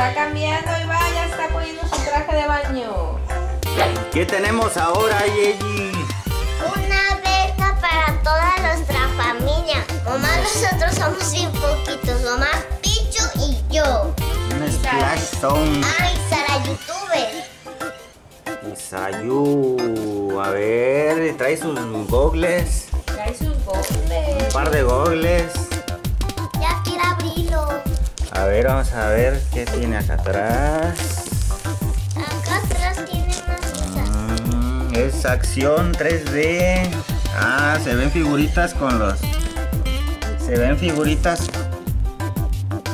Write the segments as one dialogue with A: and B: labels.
A: está cambiando y va, ya está poniendo su traje de baño.
B: ¿Qué tenemos ahora, Yeji?
C: Una beca para toda nuestra familia. Mamá, nosotros somos bien poquitos. Mamá, Pichu y yo.
B: Un Splash Zone.
C: Ay, Sara, youtuber.
B: Sayu. A ver, trae sus gogles.
A: Trae sus
B: Un
A: gogles.
B: par de gogles. A ver, vamos a ver qué tiene acá atrás.
C: Acá atrás tiene cosas.
B: Mm, es acción 3D. Ah, se ven figuritas con los. Se ven figuritas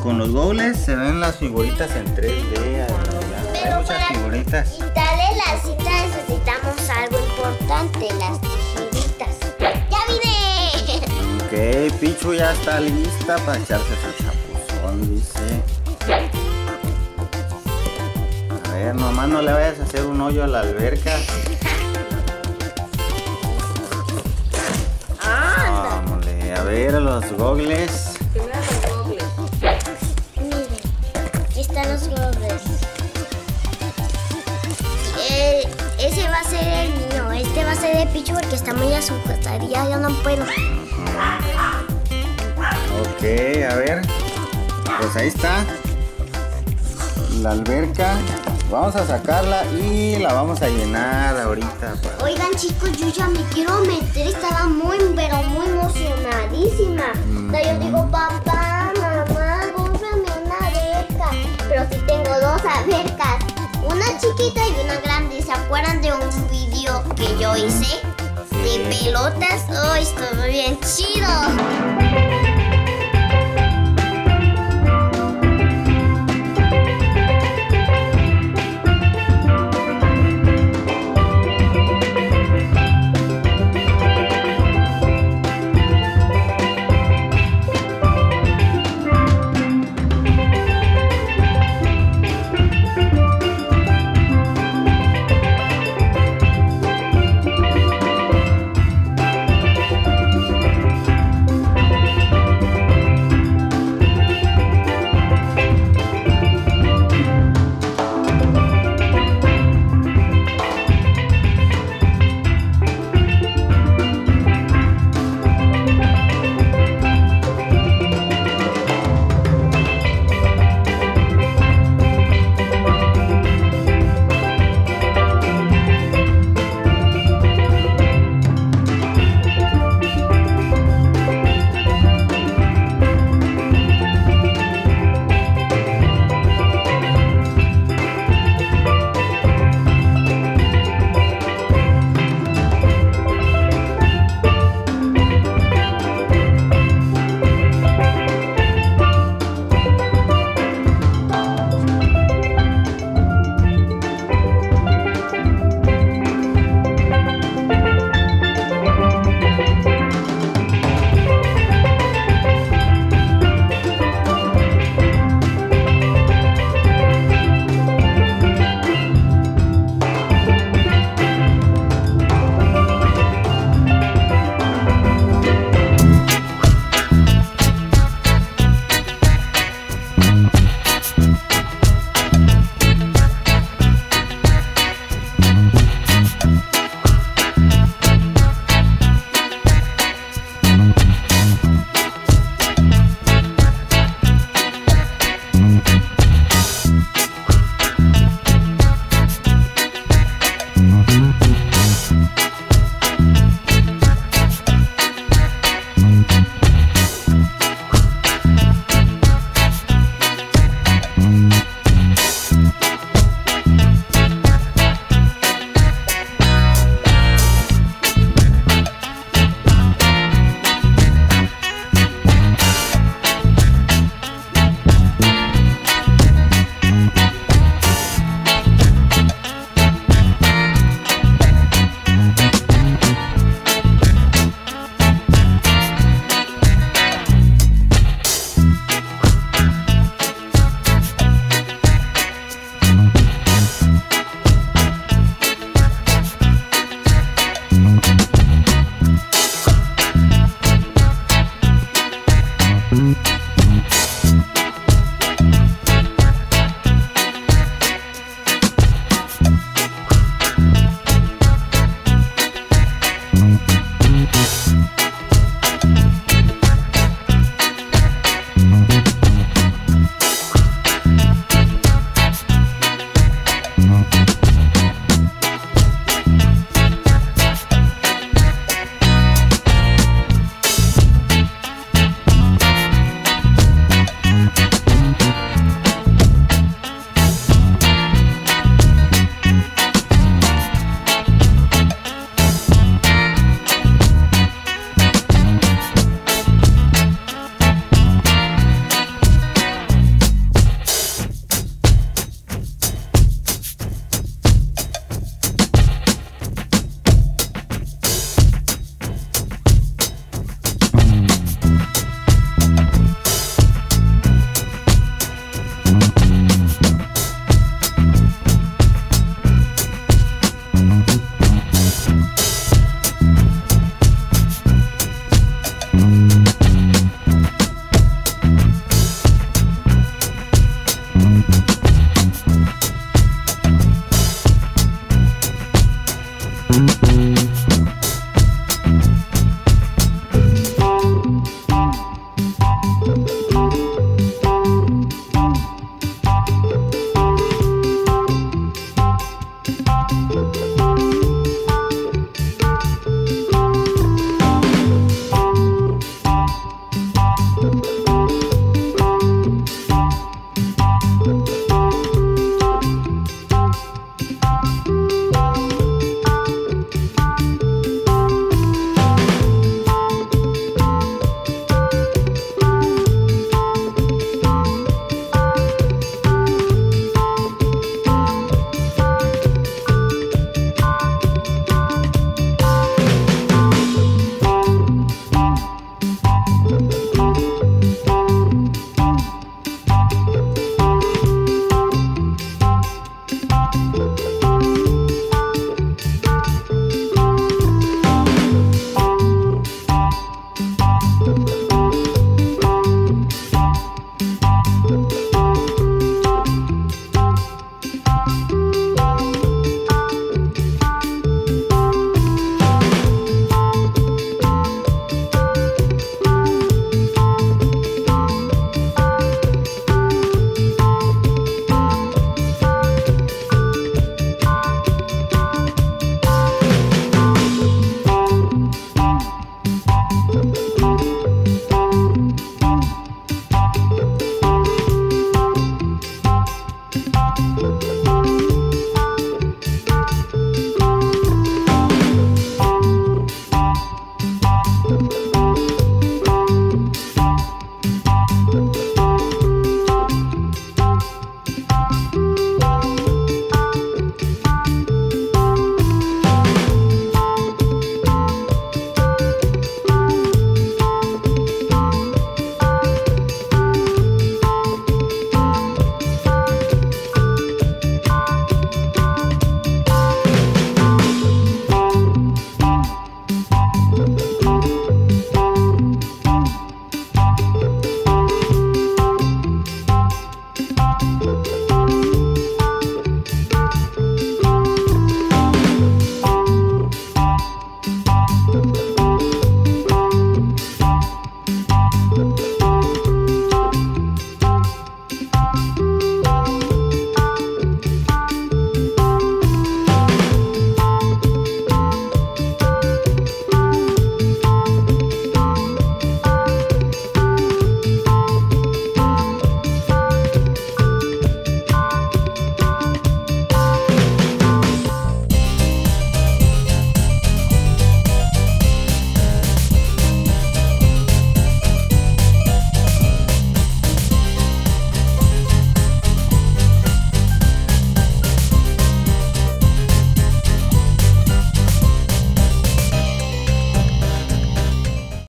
B: con los goles. Se ven las figuritas en 3D. Hay
C: Pero
B: muchas
C: para
B: figuritas.
C: quitarle la cita necesitamos algo importante, las tijeritas. ¡Ya vine!
B: Ok, Pichu ya está lista para echarse su dice. A ver, nomás no le vayas a hacer un hoyo a la alberca.
A: Anda.
B: Vámonos, a ver los gogles.
A: Primero los gogles.
C: Miren, aquí están los gogles. Eh, ese va a ser el mío, este va a ser de Pichu porque está muy asustadilla, yo no puedo.
B: Ok, a ver. Pues ahí está. La alberca. Vamos a sacarla y la vamos a llenar ahorita. para-
C: Oigan chicos, yo ya me quiero meter, estaba muy, pero muy emocionadísima. O sea, yo digo, papá, mamá, cómprame una alberca. Pero sí tengo dos albercas, una chiquita y una grande. ¿Se acuerdan de un video que yo hice? De pelotas. Oh, estuvo bien chido.